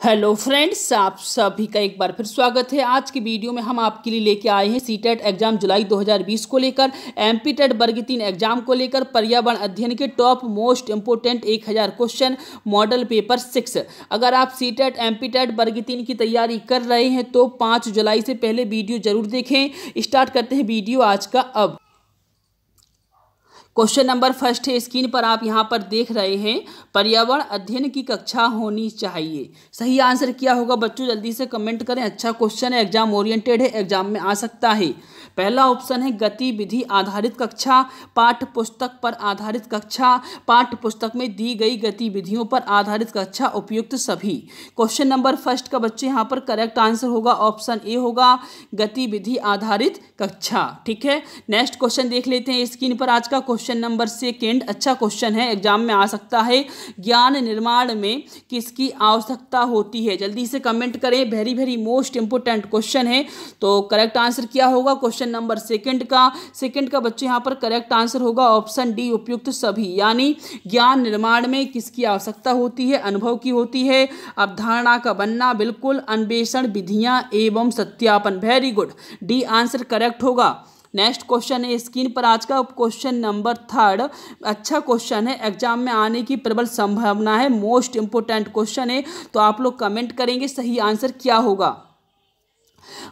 Hello friends, आप सभी का एक बार फिर स्वागत है। आज की वीडियो में हम आपके लिए लेके आए हैं सीटेट एग्ज़ाम जुलाई 2020 को लेकर एमपी टेट वर्ग तीन एग्ज़ाम को लेकर, पर्यावरण अध्ययन के top most important 1000 question, model paper six. अगर आप सीटेट एमपी टेट वर्ग तीन की तैयारी कर रहे हैं तो पाँच जुलाई से पहले वीडियो ज़रूर देखें। स्टार्ट करते हैं वीडियो आज का अब। क्वेश्चन नंबर फ़र्स्ट है स्क्रीन पर आप यहाँ पर देख रहे हैं, पर्यावरण अध्ययन की कक्षा होनी चाहिए। सही आंसर क्या होगा बच्चों? जल्दी से कमेंट करें। अच्छा क्वेश्चन है एग्ज़ाम ओरिएंटेड है एग्ज़ाम में आ सकता है। पहला ऑप्शन है गतिविधि आधारित कक्षा पाठ्य पुस्तक पर आधारित कक्षा। पाठ्य पुस्तक में दी गई गतिविधियों पर आधारित कक्षा उपयुक्त सभी। क्वेश्चन नंबर फ़र्स्ट का बच्चे यहाँ पर करेक्ट आंसर होगा ऑप्शन ए होगा, गतिविधि आधारित कक्षा। ठीक है? नेक्स्ट क्वेश्चन देख लेते हैं स्क्रीन पर आज का क्वेश्चन नंबर सेकेंड अच्छा क्वेश्चन है एग्ज़ाम में आ सकता है। ज्ञान निर्माण में किसकी आवश्यकता होती है? जल्दी से कमेंट करें। Very very most important question है। तो करेक्ट आंसर क्या होगा? क्वेश्चन नंबर सेकंड का सेकंड का बच्चे यहाँ पर करेक्ट आंसर होगा ऑप्शन डी, उपयुक्त सभी। यानी ज्ञान निर्माण में किसकी आवश्यकता होती है? अनुभव की होती है। अवधारणा का बनना बिल्कुल अन्वेषण विधियाँ एवं सत्यापन। Very good D answer correct होगा। नेक्स्ट क्वेश्चन है स्क्रीन पर आज का क्वेश्चन नंबर थर्ड अच्छा क्वेश्चन है। एग्ज़ाम में आने की प्रबल संभावना है। मोस्ट इंपोर्टेंट क्वेश्चन है। तो आप लोग कमेंट करेंगे, सही आंसर क्या होगा?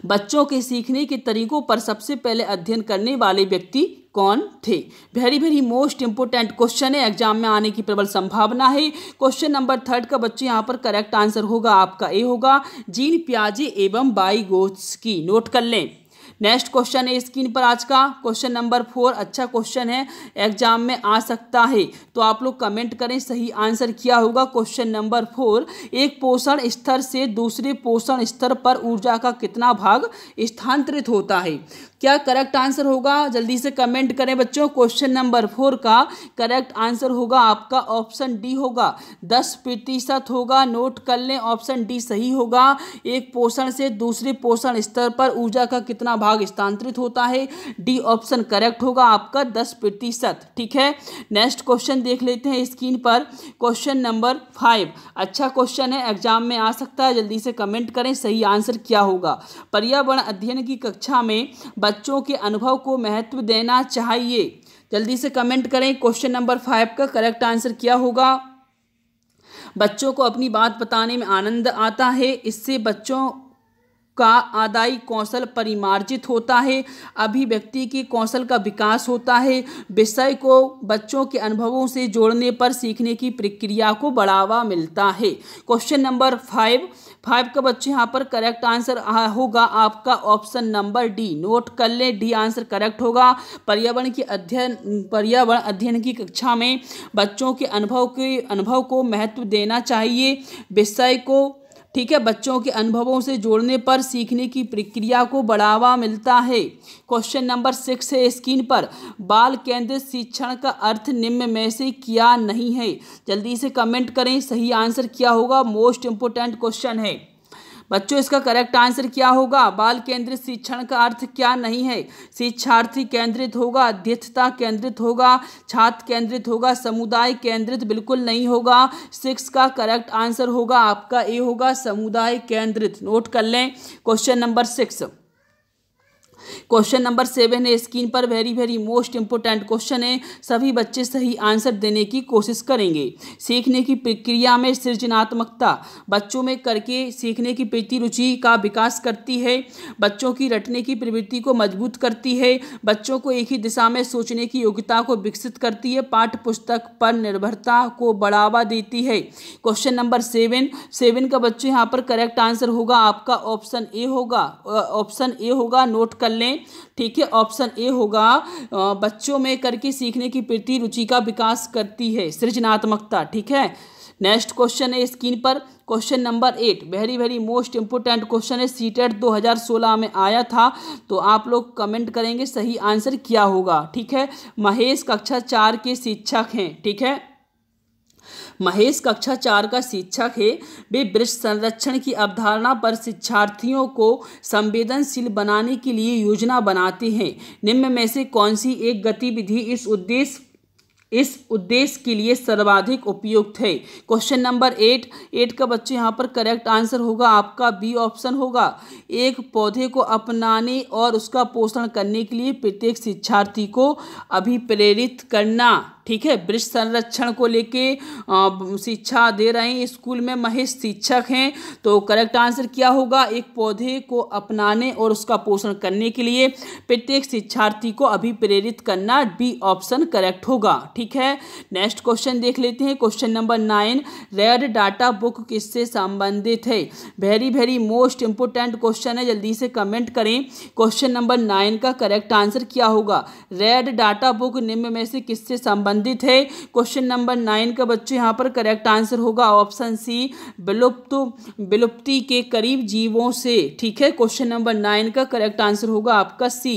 बच्चों के सीखने के तरीकों पर सबसे पहले अध्ययन करने वाले व्यक्ति कौन थे? Very very most important question है। एग्ज़ाम में आने की प्रबल संभावना है। क्वेश्चन नंबर थर्ड का बच्चे, यहाँ पर करेक्ट आंसर होगा, आपका ए होगा। जीन प्याजे एवं बाई गोट्स की। नोट कर लें। नेक्स्ट क्वेश्चन है स्क्रीन पर आज का। क्वेश्चन नंबर फोर अच्छा क्वेश्चन है, एग्ज़ाम में आ सकता है। तो आप लोग कमेंट करें, सही आंसर क्या होगा क्वेश्चन नंबर फोर। एक पोषण स्तर से दूसरे पोषण स्तर पर ऊर्जा का कितना भाग स्थानांतरित होता है? क्या करेक्ट आंसर होगा? जल्दी से कमेंट करें बच्चों। क्वेश्चन नंबर फोर का करेक्ट आंसर होगा, आपका ऑप्शन डी होगा। दस प्रतिशत होगा नोट कर लें ऑप्शन डी सही होगा। एक पोषण से दूसरे पोषण स्तर पर ऊर्जा का कितना भाग स्थानांतरित होता है? डी ऑप्शन करेक्ट होगा आपका दस प्रतिशत। ठीक है? नेक्स्ट क्वेश्चन देख लेते हैं स्क्रीन पर। क्वेश्चन नंबर फाइव अच्छा क्वेश्चन है एग्ज़ाम में आ सकता है। जल्दी से कमेंट करें, सही आंसर क्या होगा? पर्यावरण अध्ययन की कक्षा में बच्चों के अनुभव को महत्व देना चाहिए। जल्दी से कमेंट करें। क्वेश्चन नंबर फाइव का करेक्ट आंसर क्या होगा? बच्चों को अपनी बात बताने में आनंद आता है। इससे बच्चों का आदायी कौशल परिमार्जित होता है, अभिव्यक्ति के कौशल का विकास होता है। विषय को बच्चों के अनुभवों से जोड़ने पर सीखने की प्रक्रिया को बढ़ावा मिलता है। क्वेश्चन नंबर फाइव फाइव का बच्चे यहाँ पर करेक्ट आंसर होगा आपका। ऑप्शन नंबर डी नोट कर लें डी आंसर करेक्ट होगा। पर्यावरण की अध्ययन, पर्यावरण अध्ययन की कक्षा में बच्चों के अनुभव के, अनुभव को महत्व देना चाहिए। विषय को ठीक है, बच्चों के अनुभवों से जोड़ने पर सीखने की प्रक्रिया को बढ़ावा मिलता है। क्वेश्चन नंबर सिक्स है स्क्रीन पर। बाल केंद्रित शिक्षण का अर्थ निम्न में से क्या नहीं है? जल्दी से कमेंट करें, सही आंसर क्या होगा? मोस्ट इंपोर्टेंट क्वेश्चन है। बच्चों, इसका करेक्ट आंसर क्या होगा? बाल केंद्रित शिक्षण का अर्थ क्या नहीं है? शिक्षार्थी केंद्रित होगा, अध्यक्षता केंद्रित होगा, छात्र केंद्रित होगा, समुदाय केंद्रित बिल्कुल नहीं होगा। सिक्स का करेक्ट आंसर होगा, आपका ए होगा, समुदाय केंद्रित। नोट कर लें question number six question number seven है स्क्रीन पर very very most important question है, सभी बच्चे सही आंसर देने की कोशिश करेंगे। सीखने की प्रक्रिया में सृजनात्मकता, बच्चों में करके सीखने की प्रति रुचि का विकास करती है, बच्चों की रटने की प्रवृत्ति को मज़बूत करती है, बच्चों को एक ही दिशा में सोचने की योग्यता को विकसित करती है पाठ्य पुस्तक पर निर्भरता को बढ़ावा देती है। क्वेश्चन नंबर सेवन सेवन का बच्चे, यहाँ पर करेक्ट आंसर होगा, आपका ऑप्शन ए होगा ऑप्शन ए होगा नोट कर लें। ठीक है ऑप्शन ए होगा बच्चों में करके सीखने की प्रति रुचि का विकास करती है, सृजनात्मकता, ठीक है? नेक्स्ट क्वेश्चन है स्क्रीन पर। Question number eight very very most important question है सी टेट दो हज़ार सोलह में आया था तो आप लोग कमेंट करेंगे, सही आंसर क्या होगा, ठीक है? महेश कक्षा चार के शिक्षक हैं, ठीक है? महेश कक्षा चार का शिक्षक है। वे वृक्ष संरक्षण की अवधारणा पर शिक्षार्थियों को संवेदनशील बनाने के लिए योजना बनाते हैं। निम्न में से कौन सी एक गतिविधि इस उद्देश्य इस उद्देश्य के लिए सर्वाधिक उपयुक्त है? क्वेश्चन नंबर एट एट का बच्चे, यहाँ पर करेक्ट आंसर होगा। आपका बी ऑप्शन होगा। एक पौधे को अपनाने और उसका पोषण करने के लिए प्रत्येक शिक्षार्थी को अभिप्रेरित करना। ठीक है? वृक्ष संरक्षण को लेके शिक्षा दे रहे हैं। स्कूल में महेश शिक्षक हैं। तो करेक्ट आंसर क्या होगा? एक पौधे को अपनाने और उसका पोषण करने के लिए प्रत्येक शिक्षार्थी को अभी प्रेरित करना बी ऑप्शन करेक्ट होगा। ठीक है? नेक्स्ट क्वेश्चन देख लेते हैं। Question number nine red data book किससे संबंधित है? Very very most important question है। जल्दी से कमेंट करें। क्वेश्चन नंबर नाइन का करेक्ट आंसर क्या होगा? रेड डाटा बुक निम्न में से किससे संबंधित संबंधित है। क्वेश्चन नंबर नाइन का बच्चों, यहाँ पर करेक्ट आंसर होगा ऑप्शन सी विलुप्त, विलुप्ति के करीब जीवों से, ठीक है? क्वेश्चन नंबर नाइन का करेक्ट आंसर होगा आपका सी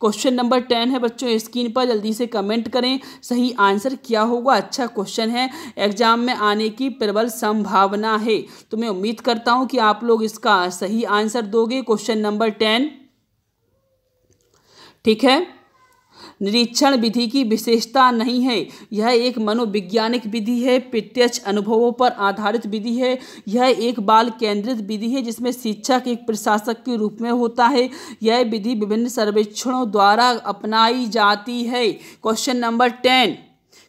क्वेश्चन नंबर टेन है बच्चों स्क्रीन पर जल्दी से कमेंट करें। सही आंसर क्या होगा? अच्छा क्वेश्चन है। एग्ज़ाम में आने की प्रबल संभावना है। तो मैं उम्मीद करता हूँ कि आप लोग इसका सही आंसर दोगे। क्वेश्चन नंबर टेन ठीक है? निरीक्षण विधि की विशेषता नहीं है। यह एक मनोवैज्ञानिक विधि है, प्रत्यक्ष अनुभवों पर आधारित विधि है। यह एक बाल केंद्रित विधि है, जिसमें शिक्षक एक प्रशासक के रूप में होता है। यह विधि विभिन्न सर्वेक्षणों द्वारा अपनाई जाती है। क्वेश्चन नंबर टेन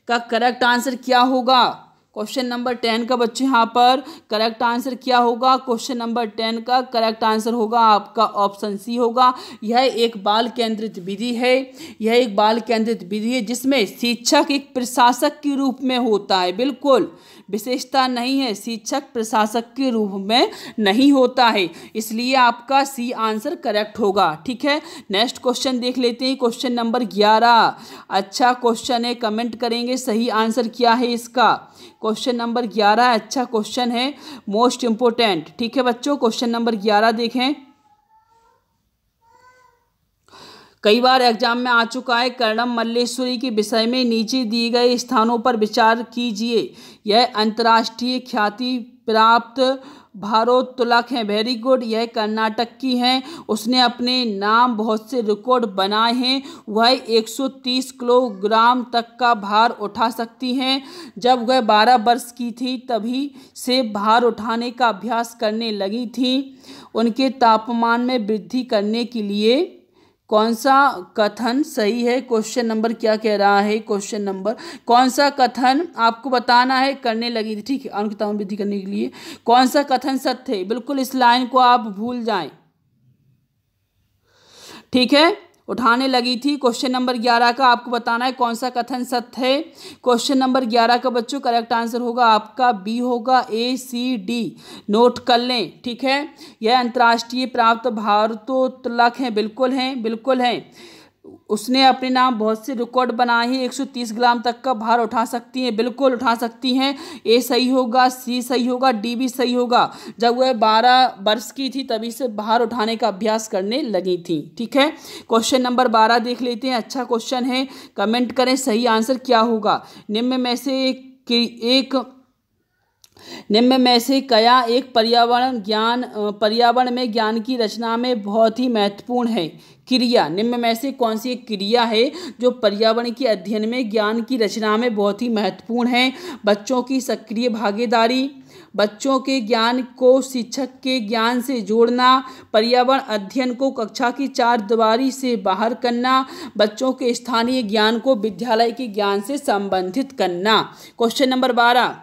का करेक्ट आंसर क्या होगा? क्वेश्चन नंबर टेन का बच्चे यहाँ पर करेक्ट आंसर क्या होगा? क्वेश्चन नंबर टेन का करेक्ट आंसर होगा, आपका ऑप्शन सी होगा। यह एक बाल केंद्रित विधि है। यह एक बाल केंद्रित विधि है जिसमें शिक्षक एक प्रशासक के रूप में होता है। बिल्कुल, विशेषता नहीं है। शिक्षक प्रशासक के रूप में नहीं होता है। इसलिए आपका सी आंसर करेक्ट होगा। ठीक है? नेक्स्ट क्वेश्चन देख लेते हैं। क्वेश्चन नंबर ग्यारह। अच्छा क्वेश्चन है। कमेंट करेंगे। सही आंसर क्या है इसका? क्वेश्चन नंबर ग्यारह अच्छा क्वेश्चन है, मोस्ट इंपोर्टेंट। ठीक है बच्चों, क्वेश्चन नंबर ग्यारह देखें। कई बार एग्ज़ाम में आ चुका है, कर्णम मल्लेश्वरी के विषय में नीचे दिए गए स्थानों पर विचार कीजिए। यह अंतर्राष्ट्रीय ख्याति प्राप्त भारोत्तोलक हैं। वेरी गुड यह कर्नाटक की हैं। उसने अपने नाम बहुत से रिकॉर्ड बनाए हैं। वह 130 किलोग्राम तक का भार उठा सकती हैं। जब वह 12 वर्ष की थी, तभी से भार उठाने का अभ्यास करने लगी थी। उनके तापमान में वृद्धि करने के लिए कौन सा कथन सही है? क्वेश्चन नंबर क्या कह रहा है? क्वेश्चन नंबर कौन सा कथन आपको बताना है? करने लगी थी, ठीक है? अनुकता वृद्धि करने के लिए। कौन सा कथन सत्य है? बिल्कुल इस लाइन को आप भूल जाएँ। ठीक है? उठाने लगी थी। क्वेश्चन नंबर ग्यारह का आपको बताना है, कौन सा कथन सत्य है? क्वेश्चन नंबर ग्यारह का बच्चों करेक्ट आंसर होगा आपका बी होगा ए सी डी नोट कर लें, ठीक है? यह अंतर्राष्ट्रीय प्राप्त भारतोत्तलक हैं, बिल्कुल हैं बिल्कुल हैं। उसने अपने नाम बहुत से रिकॉर्ड बनाए हैं। 130 ग्राम तक का भार उठा सकती हैं, बिल्कुल उठा सकती हैं। ए सही होगा, सी सही होगा, डी भी सही होगा। जब वह 12 वर्ष की थी, तभी से भार उठाने का अभ्यास करने लगी थी। ठीक है? क्वेश्चन नंबर बारह देख लेते हैं। अच्छा क्वेश्चन है। कमेंट करें, सही आंसर क्या होगा? निम्न में से एक निम्न में से कया एक पर्यावरण ज्ञान पर्यावरण में ज्ञान की रचना में बहुत ही महत्वपूर्ण है? क्रिया। निम्न में से कौन सी एक क्रिया है जो पर्यावरण के अध्ययन में ज्ञान की रचना में बहुत ही महत्वपूर्ण है? बच्चों की सक्रिय भागीदारी। बच्चों के ज्ञान को शिक्षक के ज्ञान से जोड़ना। पर्यावरण अध्ययन को कक्षा की चार दीवारी से बाहर करना। बच्चों के स्थानीय ज्ञान को विद्यालय के ज्ञान से संबंधित करना। क्वेश्चन नंबर बारह।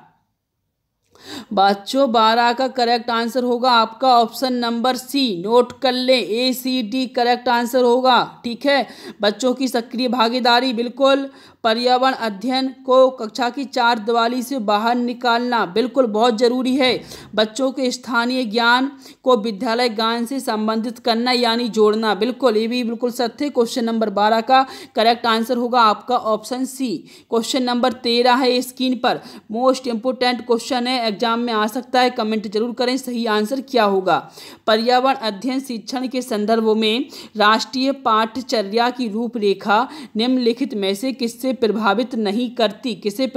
बच्चों बारह का करेक्ट आंसर होगा, आपका ऑप्शन नंबर सी नोट कर लें A C D correct answer होगा, ठीक है? बच्चों की सक्रिय भागीदारी, बिल्कुल। पर्यावरण अध्ययन को कक्षा की चार दिवाली से बाहर निकालना बिल्कुल बहुत ज़रूरी है। बच्चों के स्थानीय ज्ञान को विद्यालय ज्ञान से संबंधित करना यानी जोड़ना। बिल्कुल, ये भी बिल्कुल सत्य क्वेश्चन नंबर बारह का करेक्ट आंसर होगा आपका ऑप्शन सी। क्वेश्चन नंबर तेरह है स्क्रीन पर। मोस्ट इंपोर्टेंट क्वेश्चन है, एग्ज़ाम में आ सकता है। कमेंट ज़रूर करें, सही आंसर क्या होगा? पर्यावरण अध्ययन शिक्षण के संदर्भ में राष्ट्रीय पाठचर्या की रूपरेखा निम्नलिखित में से किससे प्रभावित नहीं करती किसे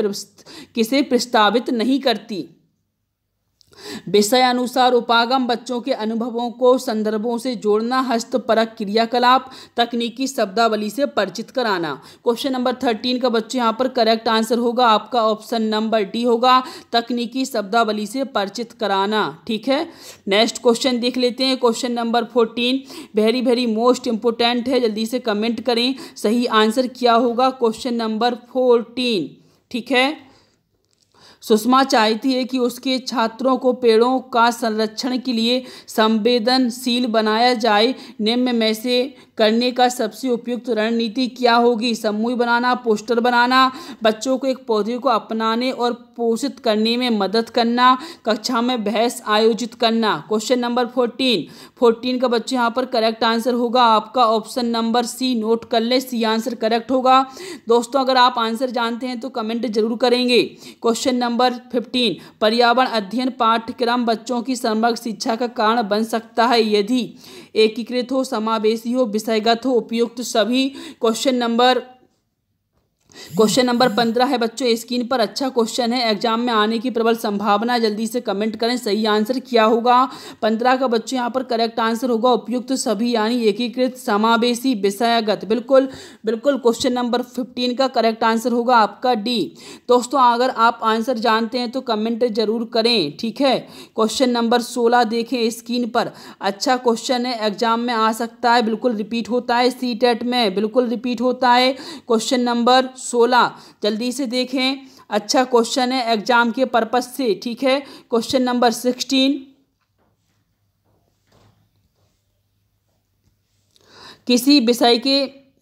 किसे प्रस्तावित नहीं करती। विषय अनुसार उपागम बच्चों के अनुभवों को संदर्भों से जोड़ना, हस्तपरक क्रियाकलाप, तकनीकी शब्दावली से परिचित कराना। क्वेश्चन नंबर थर्टीन का बच्चों, यहाँ पर करेक्ट आंसर होगा, आपका ऑप्शन नंबर डी होगा, तकनीकी शब्दावली से परिचित कराना, ठीक है? नेक्स्ट क्वेश्चन देख लेते हैं question number fourteen very very most important है, जल्दी से कमेंट करें, सही आंसर क्या होगा? क्वेश्चन नंबर फोर्टीन ठीक है? सुषमा चाहती है कि उसके छात्रों को पेड़ों का संरक्षण के लिए संवेदनशील बनाया जाए। निम्न में से करने का सबसे उपयुक्त रणनीति क्या होगी? समूह बनाना, पोस्टर बनाना, बच्चों को एक पौधे को अपनाने और पोषित करने में मदद करना, कक्षा में बहस आयोजित करना। Question number fourteen. फोर्टीन का बच्चे, यहाँ पर करेक्ट आंसर होगा आपका ऑप्शन नंबर सी। नोट कर ले, सी आंसर करेक्ट होगा। दोस्तों, अगर आप आंसर जानते हैं तो कमेंट ज़रूर करेंगे। क्वेश्चन नंबर फिफ्टीन पर्यावरण अध्ययन पाठ्यक्रम बच्चों की समग्र शिक्षा का कारण बन सकता है। यदि एकीकृत हो, समावेशी हो, विषयगत हो, उपयुक्त सभी क्वेश्चन नंबर क्वेश्चन नंबर पंद्रह है बच्चों स्क्रीन पर अच्छा क्वेश्चन है। एग्ज़ाम में आने की प्रबल संभावना जल्दी से कमेंट करें, सही आंसर क्या होगा? पंद्रह का बच्चों, यहाँ पर करेक्ट आंसर होगा। उपयुक्त तो सभी, यानी एकीकृत, समावेशी, विषयगत। बिल्कुल बिल्कुल क्वेश्चन नंबर फिफ्टीन का करेक्ट आंसर होगा आपका डी दोस्तों, अगर आप आंसर जानते हैं तो कमेंट ज़रूर करें, ठीक है? क्वेश्चन नंबर सोलह देखें स्क्रीन पर। अच्छा क्वेश्चन है एग्ज़ाम में आ सकता है। बिल्कुल रिपीट होता है सी टेट में। बिल्कुल रिपीट होता है। क्वेश्चन नंबर सोलह। जल्दी से देखें। अच्छा क्वेश्चन है एग्ज़ाम के पर्पज से, ठीक है? Question number sixteen. किसी विषय के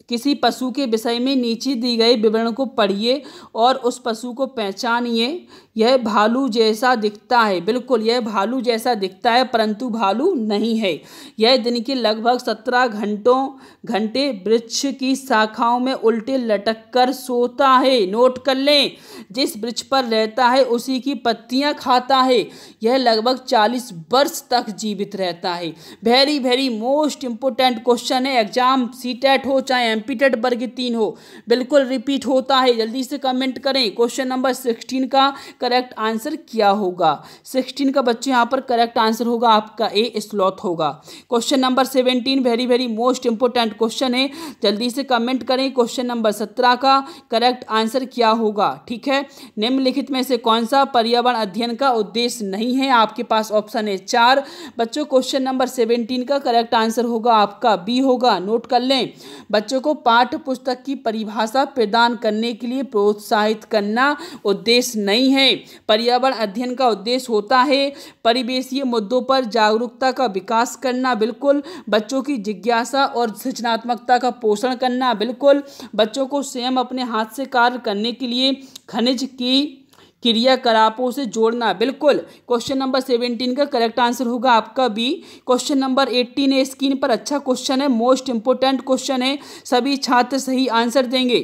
किसी पशु के विषय में नीचे दी गए विवरण को पढ़िए और उस पशु को पहचानिए। यह भालू जैसा दिखता है। बिल्कुल, यह भालू जैसा दिखता है, परंतु भालू नहीं है। यह दिन के लगभग सत्रह घंटों, घंटे वृक्ष की शाखाओं में उल्टे लटक कर सोता है। नोट कर लें, जिस वृक्ष पर रहता है, उसी की पत्तियाँ खाता है। यह लगभग चालीस वर्ष तक जीवित रहता है। Very very most important question है। एग्ज़ाम सी टेट हो चाहे एम पी टेट वर्ग तीन हो। बिल्कुल रिपीट होता है। जल्दी से कमेंट करें। क्वेश्चन नंबर सिक्सटीन का करेक्ट आंसर क्या होगा? सिक्सटीन का बच्चे, यहाँ पर करेक्ट आंसर होगा। आपका ए स्लॉथ होगा। Question number seventeen very very most important question है। जल्दी से कमेंट करें। क्वेश्चन नंबर सत्रह का करेक्ट आंसर क्या होगा? ठीक है? निम्नलिखित में से कौन सा पर्यावरण अध्ययन का उद्देश्य नहीं है? आपके पास ऑप्शन है चार। बच्चों क्वेश्चन नंबर सेवेंटीन का करेक्ट आंसर होगा। आपका बी होगा। नोट कर लें। बच्चों को पाठ्य पुस्तक की परिभाषा प्रदान करने के लिए प्रोत्साहित करना उद्देश्य नहीं है। पर्यावरण अध्ययन का उद्देश्य होता है परिवेशीय मुद्दों पर जागरूकता का विकास करना, बिल्कुल। बच्चों की जिज्ञासा और सृजनात्मकता का पोषण करना, बिल्कुल। बच्चों को स्वयं अपने हाथ से कार्य करने के लिए खनिज की क्रियाकलापों से जोड़ना। बिल्कुल क्वेश्चन नंबर सेवेंटीन का करेक्ट आंसर होगा आपका बी क्वेश्चन नंबर एट्टीन है स्क्रीन पर अच्छा क्वेश्चन है मोस्ट इंपोर्टेंट क्वेश्चन है। सभी छात्र सही आंसर देंगे।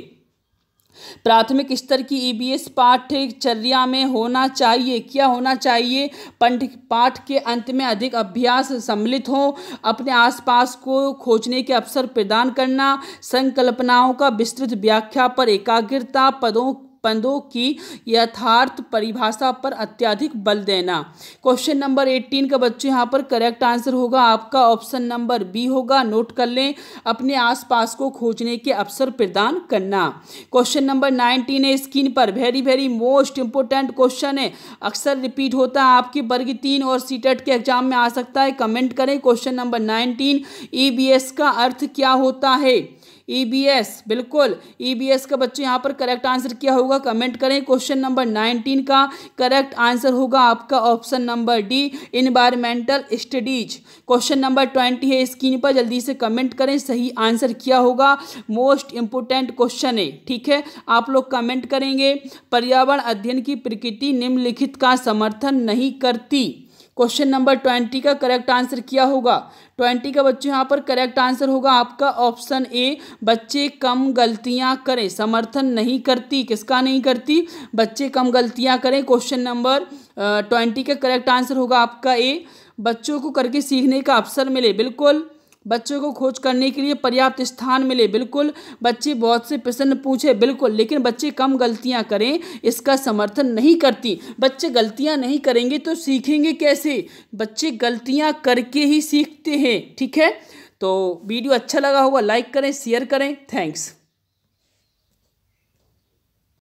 प्राथमिक स्तर की ईबीएस पाठ्यचर्या में होना चाहिए। क्या होना चाहिए? पंड पाठ के अंत में अधिक अभ्यास सम्मिलित हो। अपने आसपास को खोजने के अवसर प्रदान करना। संकल्पनाओं का विस्तृत व्याख्या पर एकाग्रता पदों पदों की यथार्थ परिभाषा पर अत्यधिक बल देना। क्वेश्चन नंबर एट्टीन का बच्चे, यहाँ पर करेक्ट आंसर होगा। आपका ऑप्शन नंबर बी होगा। नोट कर लें, अपने आसपास को खोजने के अवसर प्रदान करना। क्वेश्चन नंबर नाइनटीन है स्क्रीन पर। Very very most important question है। अक्सर रिपीट होता है, आपके वर्ग तीन और सी के एग्ज़ाम में आ सकता है। कमेंट करें क्वेश्चन नंबर नाइनटीन ई का अर्थ क्या होता है? ईबीएस e बिल्कुल। ईबीएस e का बच्चे यहाँ पर करेक्ट आंसर क्या होगा? कमेंट करें। क्वेश्चन नंबर नाइनटीन का करेक्ट आंसर होगा आपका option number D environmental studies question number twenty है स्क्रीन पर। जल्दी से कमेंट करें। सही आंसर क्या होगा? मोस्ट इंपोर्टेंट क्वेश्चन है। ठीक है? आप लोग कमेंट करेंगे। पर्यावरण अध्ययन की प्रकृति निम्नलिखित का समर्थन नहीं करती। क्वेश्चन नंबर ट्वेंटी का करेक्ट आंसर क्या होगा। ट्वेंटी का बच्चों, यहाँ पर करेक्ट आंसर होगा आपका ऑप्शन ए, बच्चे कम गलतियाँ करें। समर्थन नहीं करती, किसका नहीं करती? बच्चे कम गलतियाँ करें। क्वेश्चन नंबर ट्वेंटी का करेक्ट आंसर होगा आपका ए, बच्चों को करके सीखने का अवसर मिले। बिल्कुल। बच्चों को खोज करने के लिए पर्याप्त स्थान मिले। बिल्कुल, बच्चे बहुत से प्रश्न पूछे, बिल्कुल, लेकिन बच्चे कम गलतियाँ करें, इसका समर्थन नहीं करती। बच्चे गलतियाँ नहीं करेंगे तो सीखेंगे कैसे? बच्चे गलतियाँ करके ही सीखते हैं, ठीक है? तो वीडियो अच्छा लगा होगा, लाइक करें, शेयर करें। थैंक्स।